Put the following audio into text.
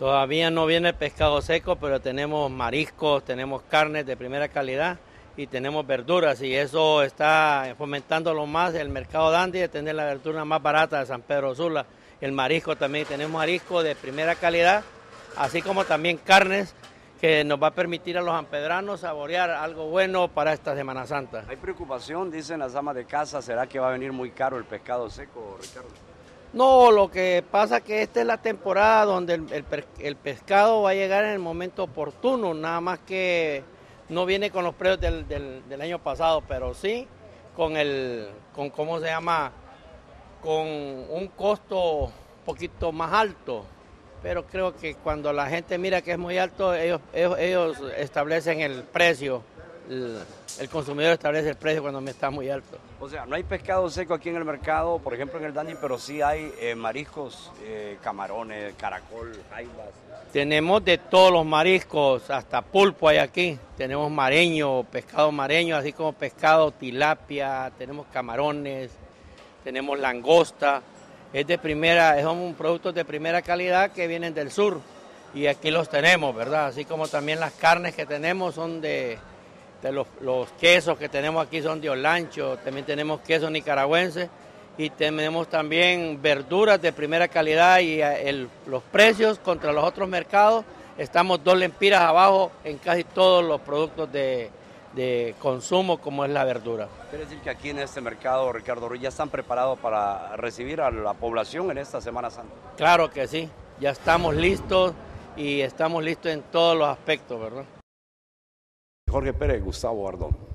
Todavía no viene el pescado seco, pero tenemos mariscos, tenemos carnes de primera calidad y tenemos verduras y eso está fomentando lo más el mercado dandy de tener la verdura más barata de San Pedro Sula. El marisco también, tenemos marisco de primera calidad, así como también carnes que nos va a permitir a los ampedranos saborear algo bueno para esta Semana Santa. Hay preocupación, dicen las amas de casa, ¿será que va a venir muy caro el pescado seco, Ricardo? No, lo que pasa que esta es la temporada donde el, pescado va a llegar en el momento oportuno, nada más que no viene con los precios del, año pasado, pero sí con el, con cómo se llama, con un costo un poquito más alto. Pero creo que cuando la gente mira que es muy alto, ellos, ellos establecen el precio el, consumidor establece el precio cuando me está muy alto. O sea, no hay pescado seco aquí en el mercado, por ejemplo en el Dani, pero sí hay eh, mariscos, eh, camarones, caracol, jaibas. Tenemos de todos los mariscos, hasta pulpo hay aquí. Tenemos mareño, pescado mareño, así como pescado tilapia, tenemos camarones, tenemos langosta. Es de primera, son productos de primera calidad que vienen del sur y aquí los tenemos, ¿verdad? Así como también las carnes que tenemos son de, los, quesos que tenemos aquí son de Olancho, también tenemos queso nicaragüense y tenemos también verduras de primera calidad y eh, los precios contra los otros mercados estamos dos lempiras abajo en casi todos los productos de, consumo como es la verdura. ¿Quiere decir que aquí en este mercado, Ricardo Ruiz, ya están preparados para recibir a la población en esta Semana Santa? Claro que sí, ya estamos listos y estamos listos en todos los aspectos, ¿verdad? Jorge Pérez, Gustavo Ardón.